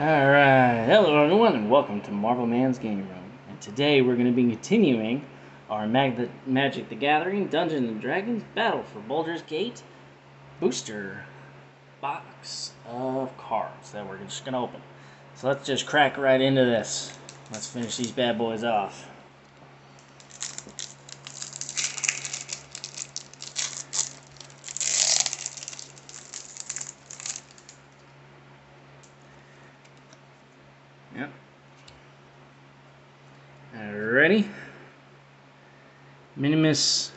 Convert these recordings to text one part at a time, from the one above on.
Alright, hello everyone and welcome to Marvel Man's Game Room. And today we're going to be continuing our Mag Magic the Gathering Dungeons and Dragons Battle for Baldur's Gate booster box of cards that we're just going to open. So let's just crack right into this. Let's finish these bad boys off. Yep. Ready? Minimus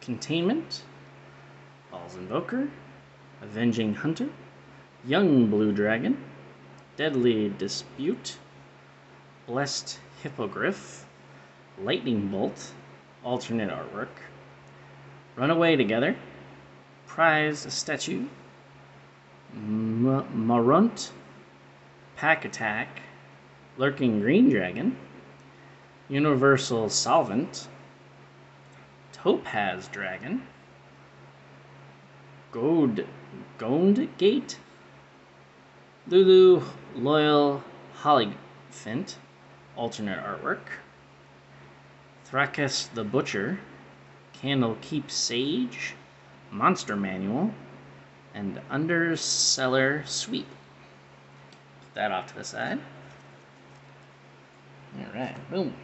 Containment, Bhaal's Invoker, Avenging Hunter, Young Blue Dragon, Deadly Dispute, Blessed Hippogriff, Lightning Bolt, alternate artwork, Runaway Together, Prize Statue, M- Marunt, Pack Attack, Lurking Green Dragon, Universal Solvent, Topaz Dragon, Gold, Gond Gate, Lulu Loyal Hollyphant, alternate artwork, Thrakkus the Butcher, Candlekeep Sage, Monster Manual, and Undercellar Sweep. That off to the side. Alright, boom.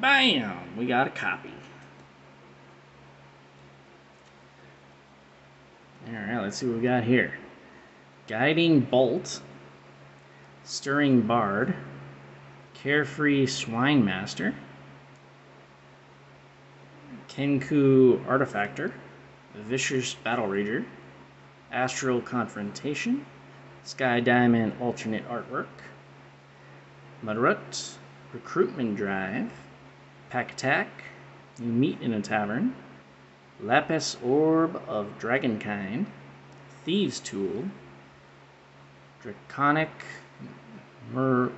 Bam! We got a copy. Alright, let's see what we got here. Guiding Bolt, Stirring Bard, Carefree Swine Master, Kenku Artifactor, Vicious Battle Rager, Astral Confrontation, Sky Diamond Alternate Artwork, Mudrut, Recruitment Drive, Pack Attack, You Meet in a Tavern, Lapis Orb of Dragonkind, Thieves Tool, Draconic Mer-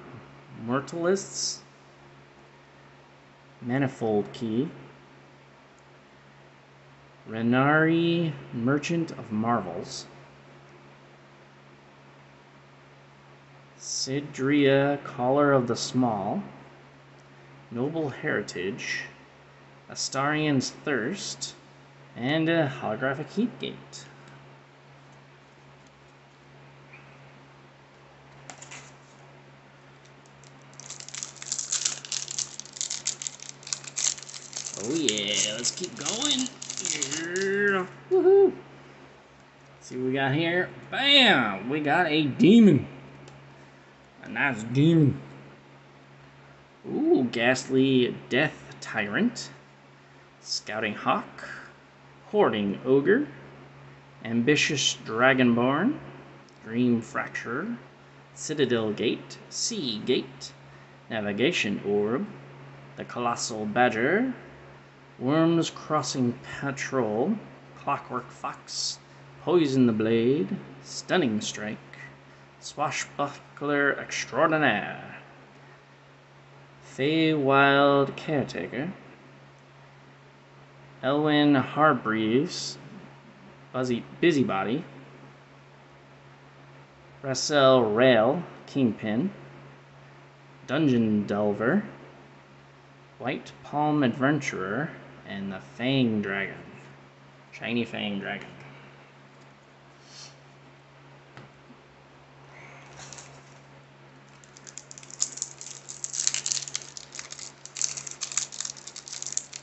Manifold Key, Renari Merchant of Marvels, Sidria Caller of the Small, Noble Heritage, Astarion's Thirst, and a Holographic Heatgate. Oh yeah, let's keep going. Yeah. Woohoo! See what we got here. Bam! We got a demon. A nice demon. Ooh, ghastly death tyrant. Scouting hawk. Hoarding ogre. Ambitious dragonborn. Dream fracturer. Citadel gate. Sea gate. Navigation orb. The colossal badger. Wyrm's Crossing Patrol, Clockwork Fox, Poison the Blade, Stunning Strike, Swashbuckler Extraordinaire, Feywild Caretaker, Ellyn Harbreeze, Buzzy, Busybody, Rilsa Rael, Kingpin, Dungeon Delver, White Palm Adventurer, and the Fang Dragon. Shiny Fang Dragon.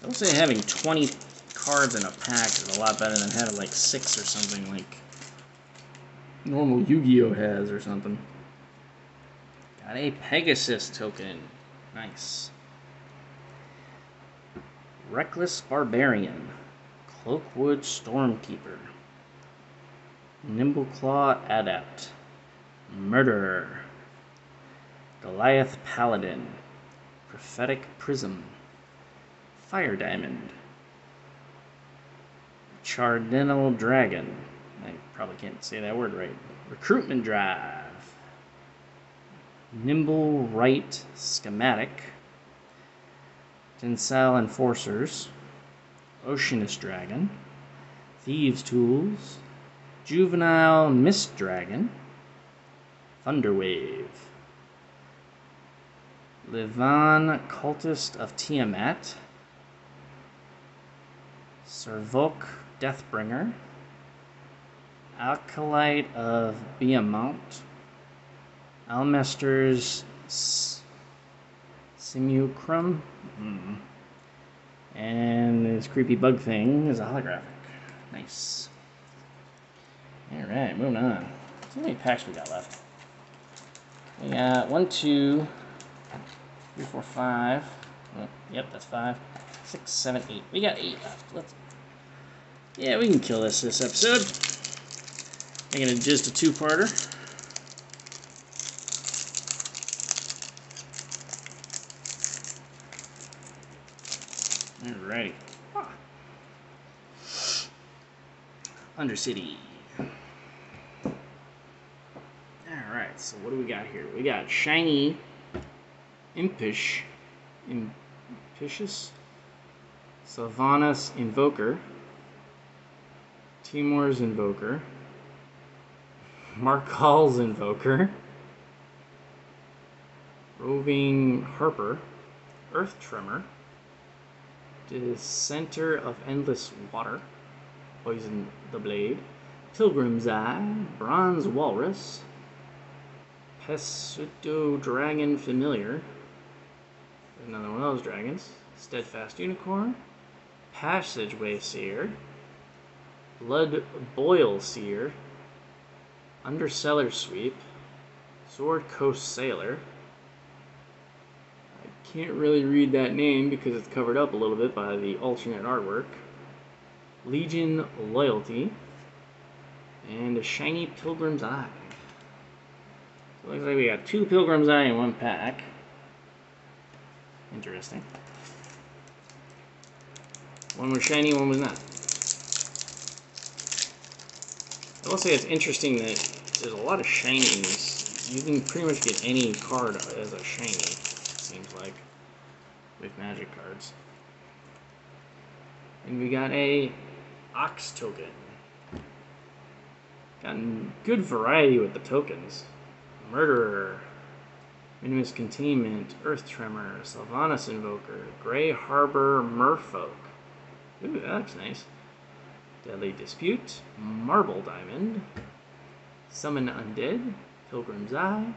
I would say having 20 cards in a pack is a lot better than having like six or something like normal Yu-Gi-Oh has or something. Got a Pegasus token. Nice. Reckless Barbarian, Cloakwood Stormkeeper, Nimbleclaw Adept, Murderer, Goliath Paladin, Prophetic Prism, Fire Diamond, Chardinal Dragon. I probably can't say that word right. Recruitment Drive. Nimblewright Schematic, Tensile Enforcers, Oceanus Dragon, Thieves' Tools, Juvenile Mist Dragon, Thunderwave, Livaan Cultist of Tiamat, Sarevok Deathbringer, Acolyte of Bahamut, Elminster's Simulacrum, mm. and this creepy bug thing is a holographic. Nice. Alright, moving on. How many packs we got left? We got one, two, three, four, five. Oh, yep, that's five. Six, seven, eight. We got eight left. Let's. Yeah, we can kill this this episode. Making it just a two-parter. Alrighty. Ah. Undercity. Alright, so what do we got here? We got Shiny Impish. Impicious? Sylvanas Invoker. Timor's Invoker. Myrkul's Invoker. Roving Harper. Earth Tremor. Dissenter of Endless Water. Poison the Blade. Pilgrim's Eye. Bronze Walrus. Pseudodragon Familiar. Another one of those dragons. Steadfast Unicorn. Passageway Seer. Blood Boil Seer. Undercellar Sweep. Sword Coast Sailor. I can't really read that name because it's covered up a little bit by the alternate artwork. Legion Loyalty. And a Shiny Pilgrim's Eye. So looks like we got two Pilgrim's Eye in one pack. Interesting. One was shiny, one was not. I will say it's interesting that there's a lot of shinies. You can pretty much get any card as a shiny, seems like, with magic cards. And we got a Ox token. Gotten good variety with the tokens. Murderer, Minimus Containment, Earth Tremor, Sylvanas Invoker, Grey Harbor Merfolk. Ooh, that looks nice. Deadly Dispute, Marble Diamond, Summon Undead, Pilgrim's Eye,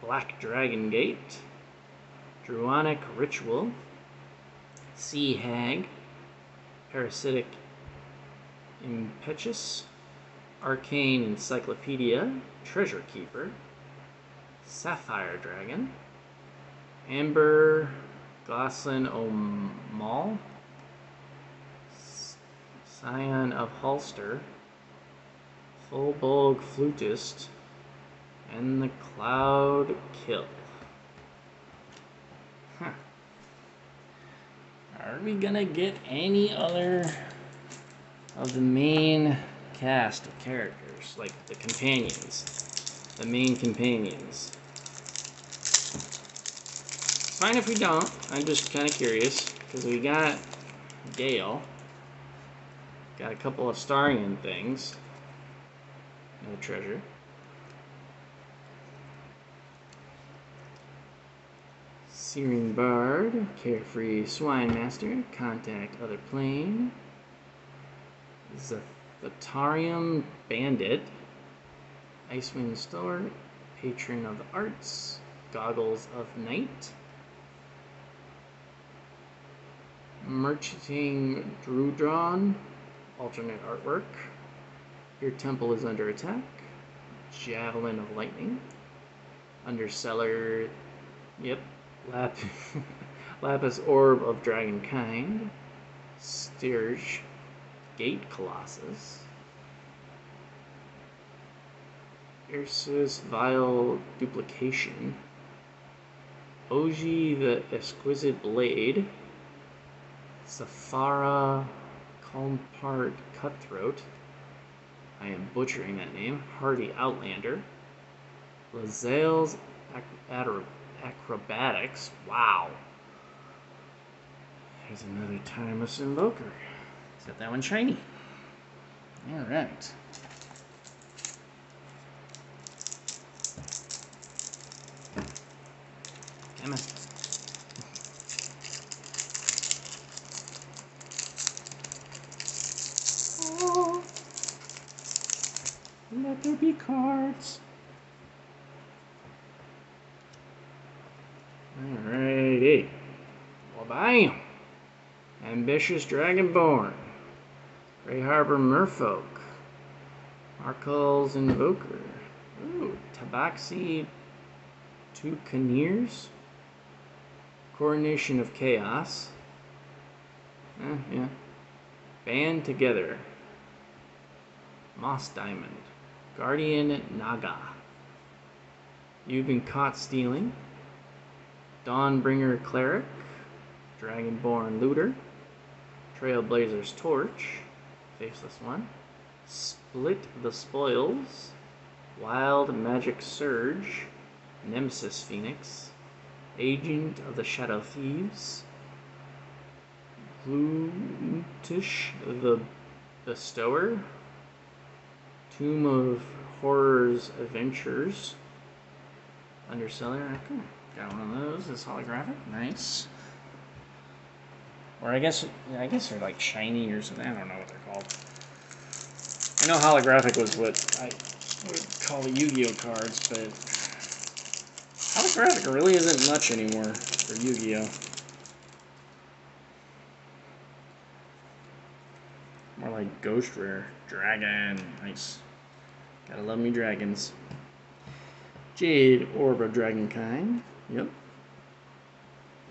Black Dragon Gate, Druonic Ritual, Sea Hag, Parasitic Impetuous, Arcane Encyclopedia, Treasure Keeper, Sapphire Dragon, Amber Goslin O'Maul, Scion of Halaster, Firbolg Flutist, and the Cloud Kill. Huh. Are we gonna get any other of the main cast of characters, like the companions? the main companions. It's fine if we don't. I'm just kind of curious because we got Gale. Got a couple of Starion things. No treasure. Searing Bard, Carefree Swine Master, Contact Other Plane, Zhentarim Bandit, Icewind Store, Patron of the Arts, Goggles of Night, Merchanting Drudron, alternate artwork. Your temple is under attack. Javelin of Lightning. Undercellar, yep. Lap Lapis Orb of Dragonkind. Stirge, Gate Colossus. Ursus Vile Duplication. Oji the Exquisite Blade. Safara Calmpart Cutthroat. I am butchering that name. Hardy Outlander. Lae'zel's ac- acrobatics. Wow. There's another timeless invoker. Except that one shiny. Alright. Come on. Oh, let there be cards. Alrighty. Well, bam. Ambitious Dragonborn. Grey Harbor Merfolk. Myrkul's Invoker. Ooh, Tabaxi Toucaneers. Coronation of Chaos. Eh, yeah. Band Together. Moss Diamond. Guardian Naga. You've been caught stealing. Dawnbringer Cleric. Dragonborn Looter. Trailblazer's Torch. Faceless one. Split the Spoils. Wild Magic Surge. Nemesis Phoenix. Agent of the Shadow Thieves. Glutish the Bestower. Tomb of Horrors Adventures. Undercellar. Okay. Got one of those. It's holographic. Nice. Or I guess I guess they're like shiny or something. I don't know what they're called. I know holographic was what I would call the Yu-Gi-Oh cards, but holographic really isn't much anymore for Yu-Gi-Oh. More like Ghost Rare. Dragon. Nice. Gotta love me dragons. Jade Orb of Dragonkind. Yep.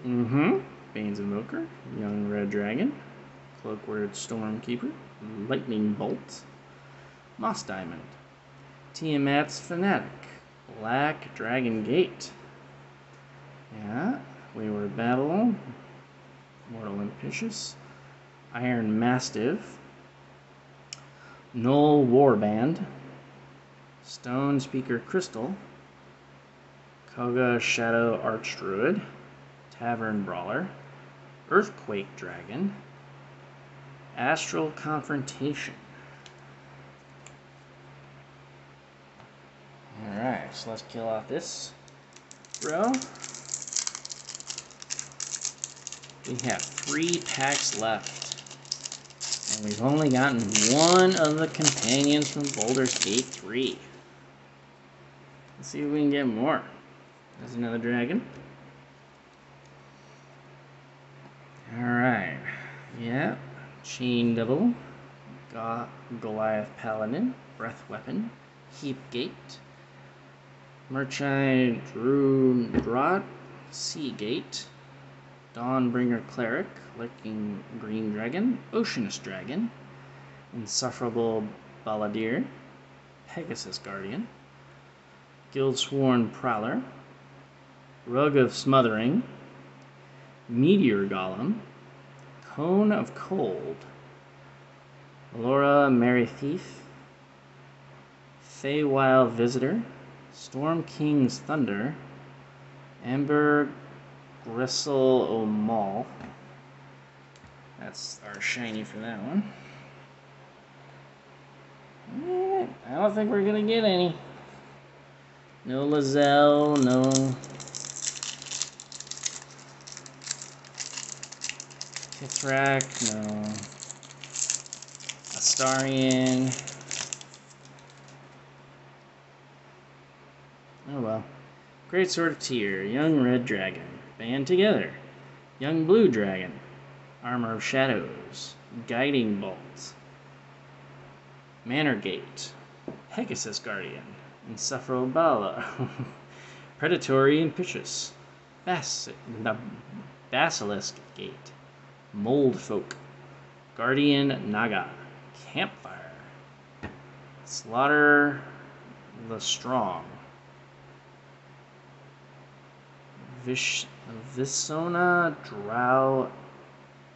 Mm-hmm. Bane's Invoker. Young Red Dragon. Cloakwood Stormkeeper. Lightning Bolt. Moss Diamond. Tiamat's Fanatic. Black Dragon Gate. Yeah. Wayward Battle. Mortal Impitious. Iron Mastiff. Null Warband. Stone Speaker Crystal. Koga Shadow Archdruid. Tavern Brawler. Earthquake Dragon. Astral Confrontation. Alright, so let's kill off this row. We have three packs left. And we've only gotten one of the companions from Baldur's Gate 3. Let's see if we can get more. There's another dragon. Alright. Chain Devil. Go- Goliath Paladin. Breath Weapon. Heap Gate. Merchant Drew Drod. Sea Gate. Dawnbringer Cleric. Licking Green Dragon. Oceanus Dragon. Insufferable Balladeer. Pegasus Guardian. Guildsworn Prowler. Rug of Smothering. Meteor Golem. Cone of Cold. Laura Merry Thief. Feywild Visitor. Storm King's Thunder. Amber Gristle O'Maul. That's our shiny for that one. Eh, I don't think we're gonna get any. No Lae'zel, no. Kithrak, no. Astarion. Oh well. Great Sword of Tyr, Young Red Dragon, Band Together, Young Blue Dragon, Armor of Shadows, Guiding Bolt, Manor Gate, Pegasus Guardian, Insufferable Bala, Predatory Impitious, Bas- the Basilisk Gate, Mold Folk, Guardian Naga, Campfire, Slaughter the Strong, Vish- Visona Drow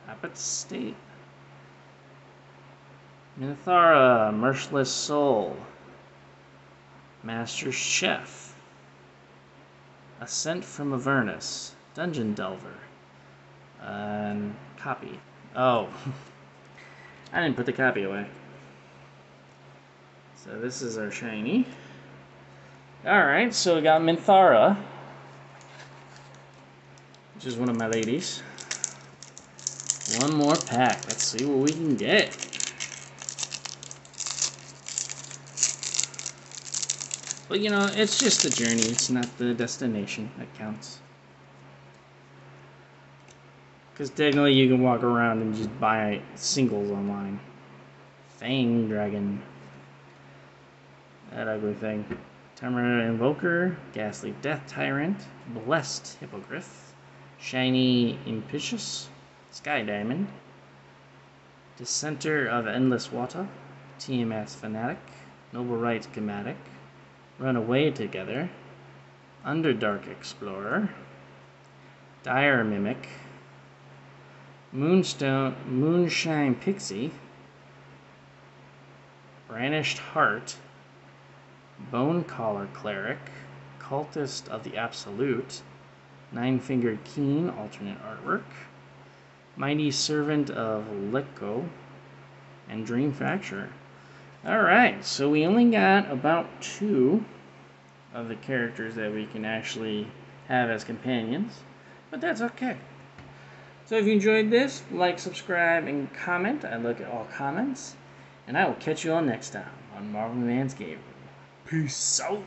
Abbot State, Minthara Merciless Soul, Master Chef, Ascent from Avernus, Dungeon Delver, and copy. Oh, I didn't put the copy away. So this is our shiny. Alright, so we got Minthara, which is one of my ladies. One more pack. Let's see what we can get. But you know, it's just a journey. It's not the destination that counts. Because technically you can walk around and just buy singles online. Fang Dragon. That ugly thing. Terminator Invoker. Ghastly Death Tyrant. Blessed Hippogriff. Shiny Impicious. Sky Diamond. Dissenter of Endless Water. TMS Fanatic. Noble Right Schematic. Run Away Together. Underdark Explorer. Dire Mimic. Moonstone, Moonshine Pixie, Brandished Heart, Bone Collar Cleric, Cultist of the Absolute, Nine Fingered Keen, alternate artwork, Mighty Servant of Leuk-o, and Dream Fracture. Alright, so we only got about two of the characters that we can actually have as companions, but that's okay. So if you enjoyed this, like, subscribe, and comment. I look at all comments. And I will catch you all next time on Marvel Man's Game. Peace out.